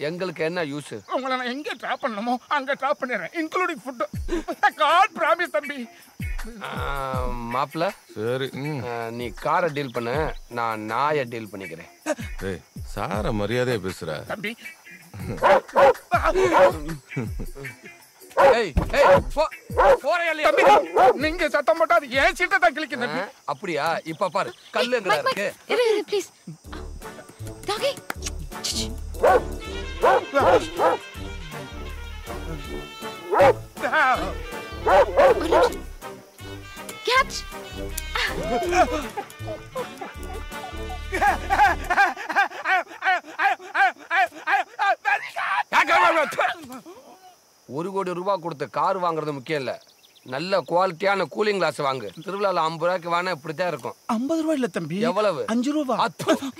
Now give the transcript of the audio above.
எங்களுக்கு என்ன யூஸ் உங்களை நான் எங்க ட்ராப் பண்ணணுமோ அங்க ட்ராப் பண்ணிடுறேன் இன்க்ளூடிங் ஃபுட் காட் ப்ராமிஸ் தம்பி. மாப்பிள்ள. சரி நீ காரை டீல் பண்ணு நான் நாயை டீல் பண்ணிக்கிறேன். ஏய் சார மரியாதையா பேசுற. தம்பி. நீங்க சத்தம் போட்டா ஏன் சீட்டை தான் ஆ, அப்படியா? இப்ப பாரு கல்லு இருக்கு? ஒரு கோடி ரூபாய் கொடுத்து கார் வாங்குறது முக்கியம் இல்ல. நல்ல குவாலிட்டியான கூலிங் கிளாஸ் வாங்கு. திருவிழால ஐம்பது ரூபாய்க்கு வாங்கினா இப்படித்தான் இருக்கும். ஐம்பது ரூபாய் இல்ல தம்பி. எவ்வளவு? அஞ்சு ரூபா. அத்து.